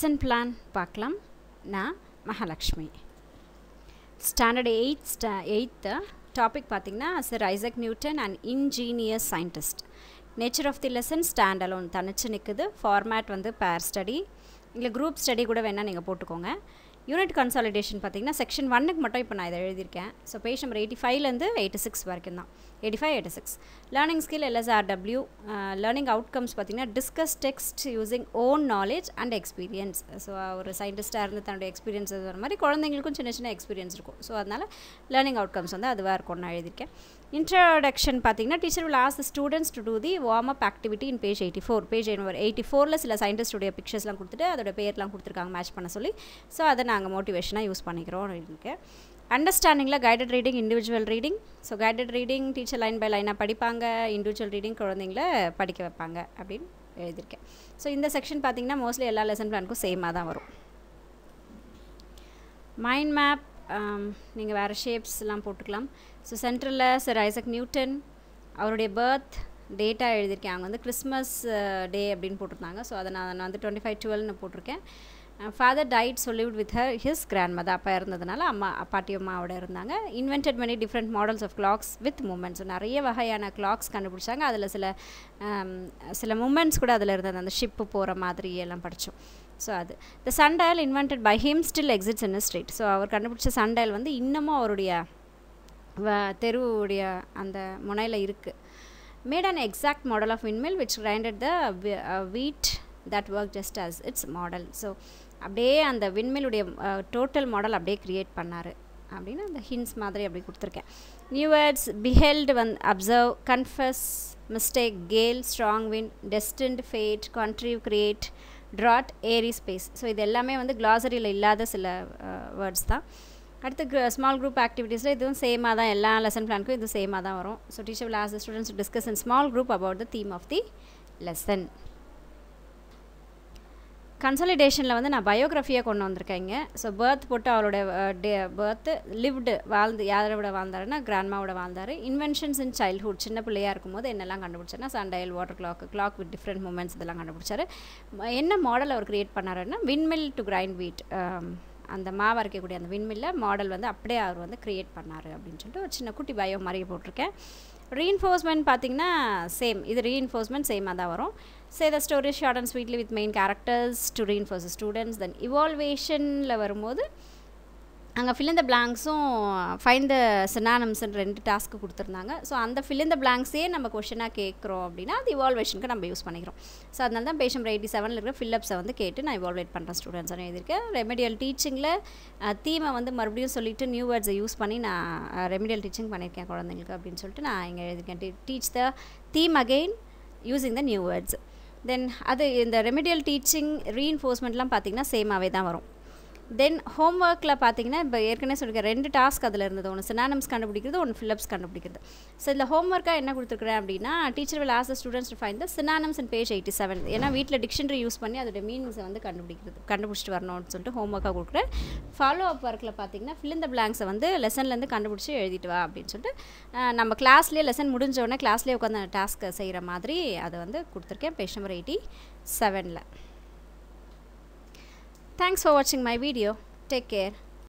Lesson plan பார்க்கலாம். நான் Mahalakshmi. Standard eight ஸ்டா எயித்து டாபிக் பார்த்திங்கன்னா sir Isaac Newton and ingenious scientist nature of the lesson stand alone தனிச்சு நிற்குது ஃபார்மேட் வந்து பேர் ஸ்டடி இல்லை குரூப் ஸ்டடி கூட வேணால் நீங்கள் போட்டுக்கோங்க. யூனிட் கன்சாலிடேஷன் பார்த்தீங்கன்னா செக்ஷன் ஒன்னுக்கு மட்டும் இப்போ நான் இதை எழுதியிருக்கேன். ஸோ பேஜ் நம்பர் எயிட்டி ஃபைவ்லேருந்து எயிட்டி சிக்ஸ் வரைக்கும் தான். Eighty five eighty six learning skill LSRW learning outcomes பார்த்தீங்கன்னா discuss text using own knowledge and experience so ஒரு சயின்டிஸ்ட்டாக இருந்து தன்னுடைய எக்ஸ்பீரியன்ஸ் வர மாதிரி குழந்தைங்களுக்கும் சின்ன சின்ன எக்ஸ்பீரியன்ஸ் இருக்கும். ஸோ அதனால் லேர்னிங் அவுட்கம்ஸ் வந்து அதுவாக இருக்கும் நான் எழுதியிருக்கேன். இன்ட்ரடக்ஷன் பார்த்தீங்கன்னா teacher will ask the students to do the warm up activity in page eighty four page number eighty ஃபோரில் சில சயின்டிஸ்டுடைய பிக்சர்ஸ்லாம் கொடுத்துட்டு அதோட பேர்லாம் கொடுத்துருக்காங்க மேட்ச் பண்ண சொல்லி. ஸோ அதை நாங்கள் மோட்டிவேஷனாக யூஸ் பண்ணிக்கிறோம் இருக்கு. அண்டர்ஸ்டாண்டிங்கில் guided reading individual reading so guided reading teacher line by லைனாக படிப்பாங்க இண்டிவிஜுவல் ரீடிங் குழந்தைங்கள படிக்க வைப்பாங்க அப்படின்னு எழுதியிருக்கேன். ஸோ இந்த செக்ஷன் பார்த்தீங்கன்னா மோஸ்ட்லி எல்லா லெசன் பிளானுக்கும் சேமாக தான் வரும். மைண்ட் மேப் நீங்கள் வேறு ஷேப்ஸ்லாம் போட்டுக்கலாம். ஸோ சென்ட்ரலில் சார் ஐசக் நியூட்டன் அவருடைய பர்த் டேட்டா எழுதியிருக்கேன். அவங்க வந்து கிறிஸ்மஸ் டே uh, அப்படின்னு போட்டிருந்தாங்க. ஸோ அதை நான் நான் வந்து டுவெண்ட்டி ஃபைவ் டுவெல்னு போட்டிருக்கேன். Father died so lived with her his grandmother அப்பா இருந்ததுனால அம்மா பாட்டி அம்மாவோட இருந்தாங்க. Invented many different models of clocks with moments நிறைய வகையான கிளாக்ஸ் கண்டுபிடிச்சாங்க. அதில் சில um, சில மூமெண்ட்ஸ் கூட அதில் இருந்தது. அந்த ஷிப்பு போகிற மாதிரி எல்லாம் படித்தோம் ஸோ அது. The sundial invented by him still exists in street so அவர் கண்டுபிடிச்ச சண்டயல் வந்து இன்னமும் அவருடைய தெருவுடைய அந்த முனையில் இருக்குது made an exact model of windmill which grinded the wheat that work just as its model so அப்படியே அந்த விண்மிலுடைய டோட்டல் மாடல் அப்படியே க்ரியேட் பண்ணார். அப்படின்னு அந்த ஹின்ஸ் மாதிரி அப்படி கொடுத்துருக்கேன். New words beheld vain observe confuse mistake gale strong win destined fate contrive create trot airy space so இது எல்லாமே வந்து கிளாசரியில் இல்லாத சில வேர்ட்ஸ் தான். அடுத்து ஸ்மால் குரூப் ஆக்டிவிட்டீஸில் இதுவும் சேமாக தான். எல்லா லெசன் பிளானுக்கும் இது சேமாக தான் வரும். So teacher will ask the students discuss in small group about the theme of the lesson கன்சலிடேஷனில் வந்து நான் பயோகிராஃபியாக கொண்டு வந்திருக்கேங்க ஸோ பர்த் போட்டு அவரோட டே பர்த்து லிவ்டு வாழ்ந்து யாரோட வாழ்ந்தாருன்னா கிராண்ட்மாவோட வாழ்ந்தார். இன்வென்ஷன்ஸ் இன் சைல்ட்ஹுட் சின்ன பிள்ளையாக இருக்கும்போது என்னெல்லாம் கண்டுபிடிச்சாருன்னா sundial water clock clock with different moments இதெல்லாம் கண்டுபிடிச்சாரு. என்ன மாடல் அவர் க்ரியேட் பண்ணாருன்னா விண்மில் டு கிரைண்ட் வீட் அந்த மாவு அரைக்கக்கூடிய அந்த விண்மில்ல மாடல் வந்து அப்படியே அவர் வந்து க்ரியேட் பண்ணார் அப்படின்னு சொல்லிட்டு ஒரு சின்ன குட்டி பயோ மாதிரி போட்டிருக்கேன். ரீஎன்ஃபோர்ஸ்மெண்ட் பார்த்திங்கன்னா சேம் இது ரீஎன்ஃபோர்ஸ்மெண்ட் சேமாக தான் வரும். Say the story short and sweetly with main characters to reinforce students then இவால்வேஷனில் வரும்போது அங்கே ஃபில் இந்த பிளாங்க்ஸும் ஃபைன் த சினானம்ஸ்ன்னு ரெண்டு டாஸ்க்கு கொடுத்துருந்தாங்க. ஸோ அந்த ஃபில் இந்த பிளாங்க்ஸே நம்ம கொஷனாக கேட்குறோம் அப்படின்னா அது இவால்வேஷனுக்கு நம்ம யூஸ் பண்ணிக்கிறோம். ஸோ அதனால தான் பேஷன் எயிட்டி செவனில் இருக்கிற ஃபில்லப்ஸை வந்து கேட்டு நான் இவால்வேட் பண்ணுறேன் ஸ்டூடெண்ட்ஸ் எழுதியிருக்கேன் ரெமெடியல் டீச்சிங்கில் தீமை வந்து மறுபடியும் சொல்லிவிட்டு நியூ வேர்ட்ஸை யூஸ் பண்ணி நான் ரெமெடியல் டீச்சிங் பண்ணியிருக்கேன் குழந்தைங்களுக்கு அப்படின்னு சொல்லிட்டு நான் இங்கே எழுதியிருக்கேன். Teach the theme again using the new words then அது இந்த ரெமெடியல் டீச்சிங் ரீஎன்ஃபோர்ஸ்மெண்ட்லாம் பார்த்திங்கன்னா சேமாகவே தான் வரும். தென் ஹோம் ஒர்க்கில் பார்த்தீங்கன்னா இப்போ ஏற்கனவே சொல்லியிருக்கேன் ரெண்டு டாஸ்க் அதில் இருந்தது. ஒன்று சினானம்ஸ் கண்டுபிடிக்கிறது ஒன்று ஃபில்லப்ஸ் கண்டுபிடிக்கிறது. ஸோ இதில் ஹோம் ஒர்க்காக என்ன கொடுத்துருக்குறேன் அப்படின்னா teacher will ask the students to find the synonyms and page eighty seven ஏன்னா வீட்டில் டிக்ஷனரி யூஸ் பண்ணி அதோட மீனிங்ஸை வந்து கண்டுபிடிக்கிறது கண்டுபிடிச்சிட்டு வரணும்னு சொல்லிட்டு ஹோம் ஒர்க்காக கொடுக்குறேன். ஃபாலோ அப் ஒர்க்கில் பார்த்தீங்கன்னா ஃபில் இந்த பிளாங்க்ஸை வந்து லெசன்லேருந்து கண்டுபிடிச்சி எழுதிட்டு வா அப்படின்னு சொல்லிட்டு நம்ம கிளாஸ்லேயே லெசன் முடிஞ்சோடனே கிளாஸ்லேயே உட்காந்து அந்த டாஸ்க்கை செய்கிற மாதிரி அதை வந்து கொடுத்துருக்கேன் பேஜ் நம்பர் எயிட்டி செவனில் Thanks for watching my video. Take care.